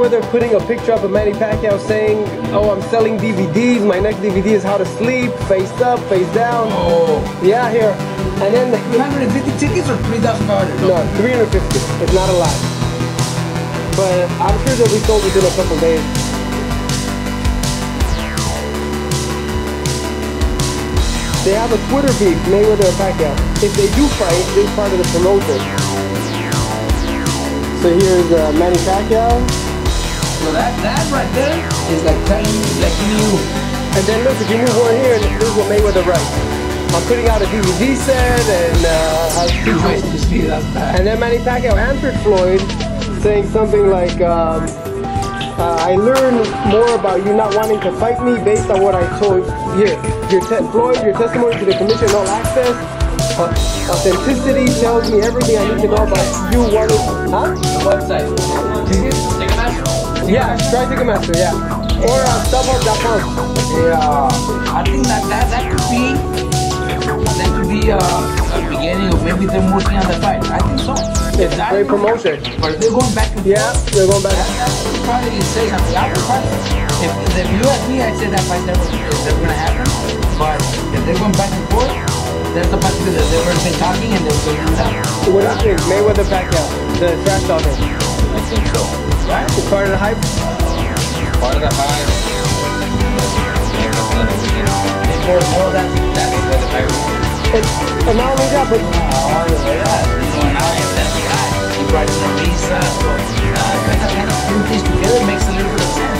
Mayweather putting a picture up of Manny Pacquiao saying, "Oh, I'm selling DVDs. My next DVD is How to Sleep, face up, face down." Oh. Yeah, here. And then 350 tickets or 3,500? no, 350. It's not a lot, but I'm sure they'll be sold within a couple days. They have a Twitter beef, Mayweather and Pacquiao. If they do fight, this is part of the promotion. So here's uh, Manny Pacquiao. So that, that right there is like telling you, like you, And then look, if you move over here, this is what Mayweather writes. I'm putting out a DVD set and uh, you I'll- to see and then Manny Pacquiao answered Floyd saying something like, um, uh, I learned more about you not wanting to fight me based on what I told here. Your te- Floyd, your testimony to the commission all access, authenticity tells me everything I need to know about you wanting, huh? The website. Tickets? Ticketmaster? Yeah, try Ticketmaster, yeah. Or uh, StubHub.com. Yeah. I think that that, that could be that could be uh, a beginning of maybe them working on the fight. I think so. It's That- great promotion. But they're going back and Yeah, they're going That, back. that would probably say something. I would probably, if, if you ask me, I'd say that fight never, is never gonna happen. But if they're going back and forth, there's the possibility that they've been talking and they're going to. What do think? Mayweather Pacquiao, the trash talking. I think so. Right? It's part of the hype. Part of the hype. More, more of that, that the fight was. And, and not only that, but Oh, yeah. You know, now if that's the guy, he brought in the visa, uh, kind of, kind of putting things together makes a little bit of sense.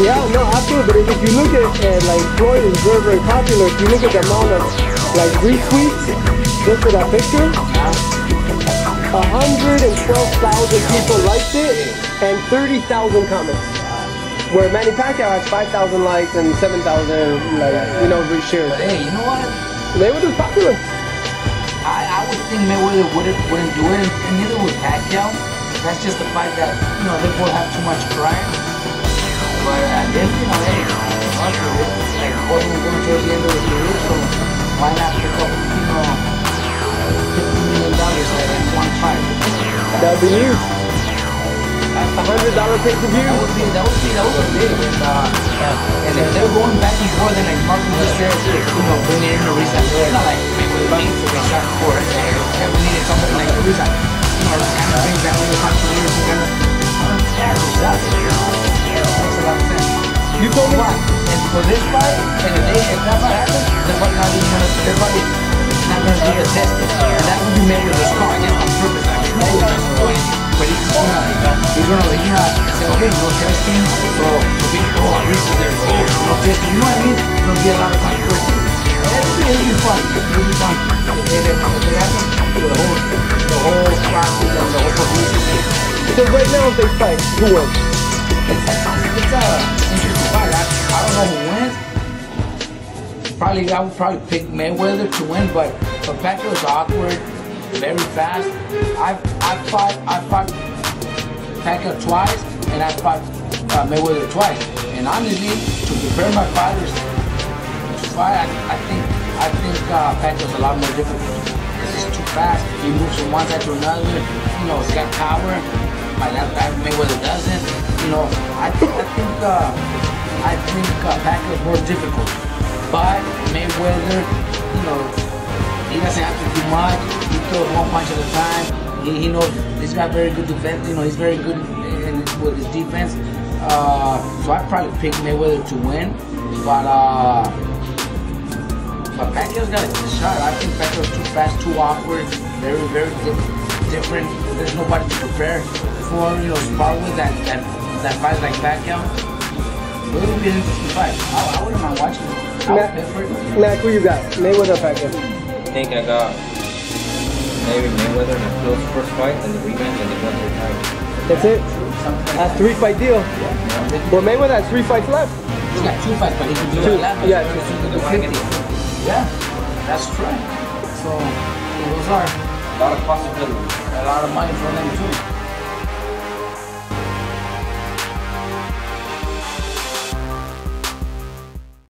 Yeah, no, absolutely. But if you look at uh, like Floyd is very, very popular. If you look at the amount of like retweets just for that picture, 112,000 people liked it and 30,000 comments. Where Manny Pacquiao has 5,000 likes and 7,000 like you know shares. But hey, you know what? Mayweather's popular. I, I would think Mayweather wouldn't wouldn't do it, and neither would Pacquiao. That's just the fight that you know they both have too much pride. But uh, then you know, hey, like Gordon going towards the end of his career, so That'd be huge. A hundred dollar pay per view. That would be that would be that would be big. And, uh, and if they're going back and forth, and like Martin just said, you know, bringing in a reset. It's not like Mayweather needs to reset for it. They needed somebody like a reset. You know, it kind of brings that little controversy, kind of. Yeah, reset. Makes a lot of sense. You told me. Why? And for this fight, and if they if that fight happens, then what not even gonna they're probably not gonna be tested. And that would be Mayweather's call, again on purpose. Like, Mayweather doesn't do anything. But he's just gonna he's gonna he's gonna say, okay, no testing, so so people research there, no you know what I mean? There's gonna be a lot of controversy. Everything will be fun. It'll be fun. And if, if it happens, the whole the whole process So right now, if they fight, who wins? fight. Uh, I, don't know who wins. Probably I would probably pick Mayweather to win, but but Pacquiao is awkward, very fast. I've I've fought I fought Pacquiao twice, and I fought uh, Mayweather twice. And honestly, to prepare my fighters to fight, I, I think I think uh, Pacquiao's a lot more difficult. This is too fast. He moves from one side to another. You know, he's got power. Mayweather doesn't. You know, I think I think uh, I think uh, Pacquiao's more difficult. But Mayweather, you know, he doesn't have to do much. He throws one punch at a time. He, he knows he's got very good defense. You know, he's very good in, with his defense. Uh, so I'd probably pick Mayweather to win. But uh, but Pacquiao's got a good shot. I think Pacquiao's too fast, too awkward, very, very di- different. There's nobody to prepare for, you know, spar with that that that fight like Pacquiao. It'll be an interesting fight. I, I wouldn't mind watching it. I would pay for it. Mac, who you got? Mayweather or Pacquiao? I think I got maybe Mayweather in a close first fight and the rematch and the one third time. That's it. That's three fight deal. Well, Mayweather has three fights left. He's got two fights, but he can do Two, it left. yeah. the 50. Yeah, that's true. So, so those are A lot of possibilities. a lot of money for them too.